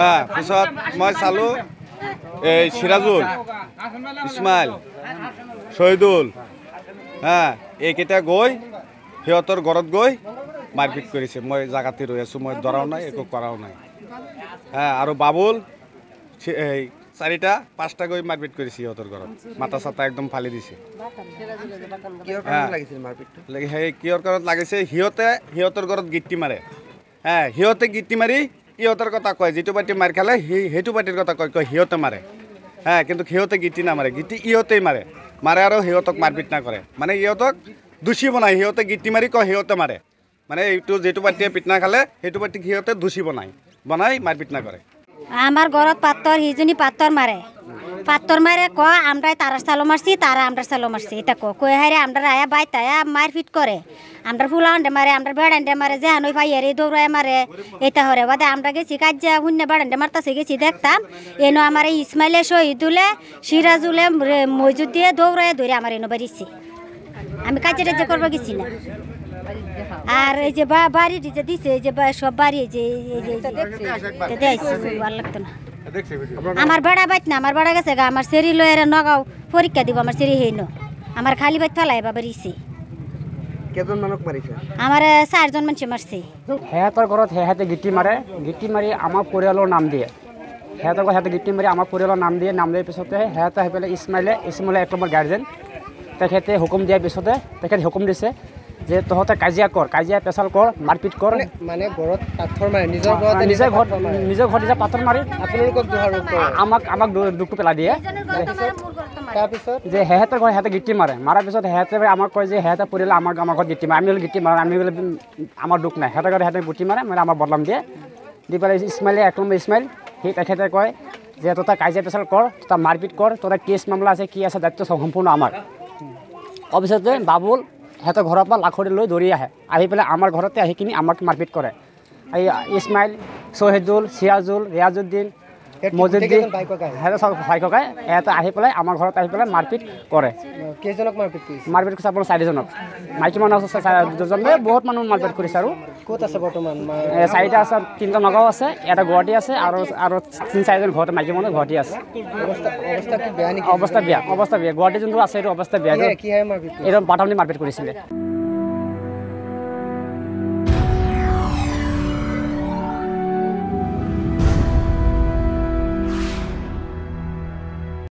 হা পিছত মই চালোঁ এই চিৰাজুল ইছমাইল শহীদুল হা এইকেইটা গৈ সিহঁতৰ ঘৰত গৈ মাৰপিট কৰিছে। মই জাগাতে ৰৈ আছোঁ মই ধৰাও নাই একো কৰাও নাই। হা আৰু বাবুল এই চাৰিটা পাঁচটা গৈ মাৰপিট কৰিছে সিহঁতৰ ঘৰত। মাথা চাথা একদম ফালি দিছে। সেই কিহৰ কাৰণত লাগিছে সিহঁতে সিহঁতৰ ঘৰত গিটি মাৰে। হে সিহঁতে গিটি মাৰি সিহঁতৰ কথা কয় যিটো পাৰ্টি মাৰ খালে সি সেইটো পাৰ্টিৰ কথা কয় কয় সিহঁতে মাৰে। হে কিন্তু সিহঁতে গিটি নামাৰে গিটি ইহঁতেই মাৰে। মাৰে আৰু সিহঁতক মাৰপিট নকৰে। মানে সিহঁতক দোষী বনায় সিহঁতে গিটি মাৰি কয় সিহঁতে মাৰে। মানে এইটো যিটো পাৰ্টিয়ে পিটনা খালে সেইটো পাৰ্টিক সিহঁতে দোষী বনায় বনাই মাৰপিট নকৰে। আমাৰ ঘৰত পাত্তৰ হিজনি পাত্তৰ মাৰে পাত্তর মারে ক আমরা তারা চালো মারছি তারা আমরা চালো মারছি এটা ক কয়ে হারে আমরা আয়া বাই তায়া মার ফিট করে আমরা ফুলা আন্ডে মারে আমরা বেড়ান্ডে মারে যে হানুই ভাই এর দৌড়ায় মারে এটা হরে বাদে আমরা গেছি কাজা শূন্য বেড়ান্ডে মারতাছে গেছি দেখতাম এনো আমার এই ইসমাইলে শহীদুলে সিরাজুলে মজুদ দিয়ে দৌড়ায় ধরে আমার এনো বাড়িছি আমি কাজে টাজে করব গেছি না আর এই যে বাড়ি যে দিছে এই যে সব বাড়ি যে এই ভালো লাগতো না আমার বেড়া বাইত না আমার বেড়া গেছে গা আমার সেরি লয়ের নগাও পরীক্ষা দিব আমার সেরি হেন আমার খালি বাইত ফেলাই বাবার ইসে কেইজন মানুহক মাৰিছে আমার চারজন মানুষ মারছে। সিহঁতৰ ঘৰত সিহঁতে গিটি মাৰে গিটি মাৰি আমাৰ পৰিয়ালৰ নাম দিয়ে। সিহঁতৰ ঘৰত সিহঁতে গিটি মাৰি আমাৰ পৰিয়ালৰ নাম দিয়ে নাম দিয়াৰ পিছতে সিহঁতে আহি পেলাই ইছমাইলে ইছমাইলে এক নম্বৰ গাৰ্জেন তেখেতে হুকুম দিয়াৰ পিছতে তেখেতে হুকুম দিছে। যে তহঁতে কাজিয়া কৰ কাজিয়া পেচাল কৰ মাৰপিট কৰ। মানে ঘৰত পাথৰ মাৰে নিজৰ ঘৰতে নিজৰ ঘৰত নিজৰ ঘৰত নিজে পাথৰ মাৰি আপোনালোকক দোষাৰোপ কৰে আমাক আমাক দুখটো পেলাই দিয়ে। তাৰপিছত যে সিহঁতৰ ঘৰত সিহঁতে গিটি মাৰে। মাৰাৰ পিছত সিহঁতে আমাক কয় যে সিহঁতে পৰিয়ালে আমাক আমাৰ ঘৰত গিটি মাৰে। আমি বোলে গিটি মাৰোঁ আমি বোলে আমাৰ দুখ নাই। সিহঁতৰ ঘৰত সিহঁতে গুটি মাৰে মানে আমাৰ বদলাম দিয়ে। দি পেলাই ইছমাইলে এক নম্বৰ ইছমাইল সি তেখেতে কয় যে তই কাজিয়া পেচাল কৰ তই মাৰপিট কৰ তই কেছ মামলা আছে কি আছে দায়িত্ব সম্পূৰ্ণ আমাৰ। তাৰপিছতে বাবুল সিহঁতৰ ঘৰৰ পৰা লাখৰি লৈ দৌৰি আহে। আহি পেলাই আমাৰ ঘৰতে আহি কিনি আমাক মাৰপিট কৰে। এই ইছমাইল চহিদুল চিৰাজুল ৰিয়াজুদ্দিন গোটেইকেইজন ভাই ককাই? সিহঁতে চব ভাই ককাই সিহঁতে আহি পেলাই আমাৰ ঘৰত আহি পেলাই মাৰপিট কৰে। কেইজনক মাৰপিট কৰিছে? মাৰপিট কৰিছে আপোনাৰ চাৰিজনক। মাইকী মানুহ আছে দুজন বহুত মানুহ মাৰপিট কৰিছে আৰু। ক'ত আছে বৰ্তমান? চাৰিটা আছে তিনিটা নগাঁও আছে এটা গুৱাহাটী আছে আৰু আৰু তিনি চাৰিজন ঘৰতে মাইকী মানুহ গুৱাহাটী আছে। অৱস্থা বেয়া অৱস্থা বেয়া অৱস্থা বেয়া। গুৱাহাটী যোনটো আছে এইটো অৱস্থা বেয়া। এইটো বাটামনি মাৰপিট কৰিছিলে।